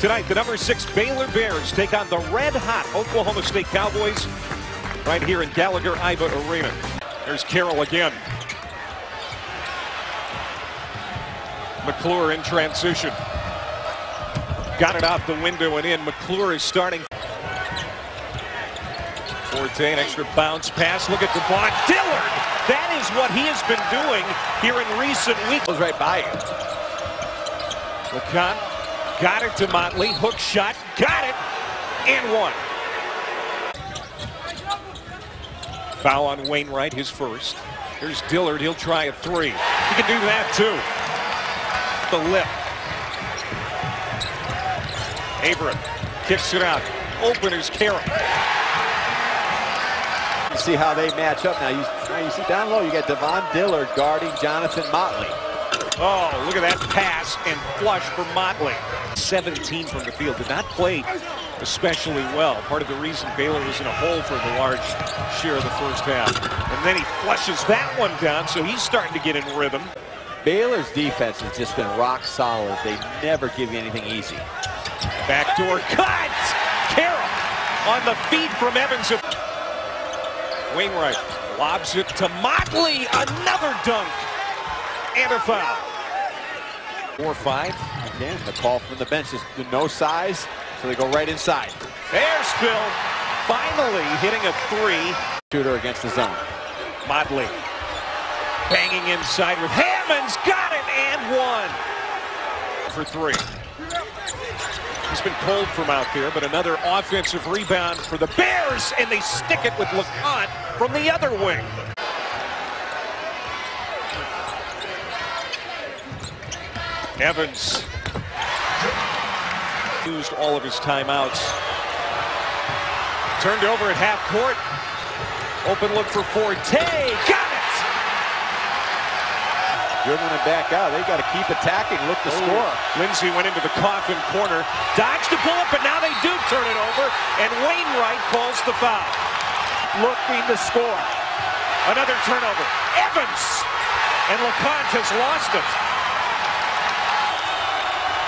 Tonight, the number six Baylor Bears take on the red-hot Oklahoma State Cowboys right here in Gallagher-Iba Arena. There's Carroll again. McClure in transition. Got it out the window and in. McClure is starting. Forte, an extra bounce pass. Look at Devon Dillard. That is what he has been doing here in recent weeks. Was right by you. Lecomte got it to Motley. Hook shot. Got it. And one. Foul on Wainright, his first. Here's Dillard. He'll try a three. He can do that too. The lip. Abram kicks it out. Openers Carroll. You see how they match up now. You, now you see down low, you got Devon Dillard guarding Johnathan Motley. Oh, look at that pass and flush for Motley. 17 from the field. Did not play especially well. Part of the reason Baylor was in a hole for the large share of the first half. And then he flushes that one down, so he's starting to get in rhythm. Baylor's defense has just been rock solid. They never give you anything easy. Backdoor cut! Carroll on the feed from Evans. Wainright lobs it to Motley. Another dunk. And a foul. 4-5. Again, the call from the bench is no size, so they go right inside. There's finally hitting a three. Shooter against the zone. Motley banging inside with Hammonds. Got it and one for three. He's been cold from out there, but another offensive rebound for the Bears, and they stick it with Lecomte from the other wing. Evans used all of his timeouts. Turned over at half court. Open look for Forte. Got it! Dribbling it back out. They got to keep attacking, look to oh. score. Lindsey went into the coffin corner. Dodged the bullet, but now they do turn it over. And Wainright calls the foul. Looking to score. Another turnover. Evans! And Lecomte has lost it.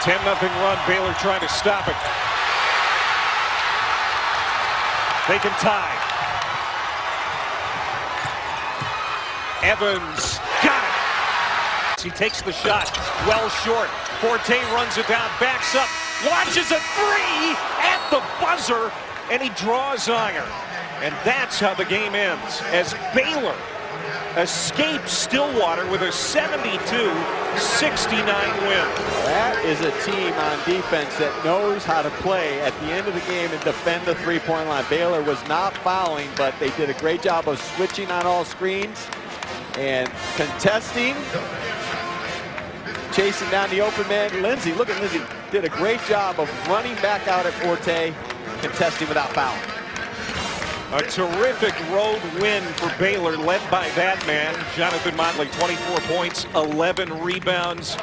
10-0 run. Baylor trying to stop it. They can tie. Evans got it. He takes the shot. Well short. Forte runs it down, backs up, launches a three at the buzzer, and he draws iron. And that's how the game ends as Baylor escapes Stillwater with a 72-69 win. That is a team on defense that knows how to play at the end of the game and defend the three-point line. Baylor was not fouling, but they did a great job of switching on all screens and contesting, chasing down the open man. Lindsey, look at Lindsey, did a great job of running back out at Forte, contesting without fouling. A terrific road win for Baylor, led by that man, Johnathan Motley, 24 points, 11 rebounds.